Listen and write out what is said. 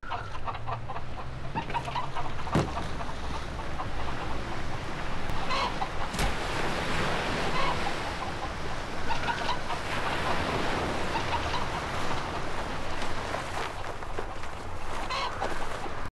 Fuck.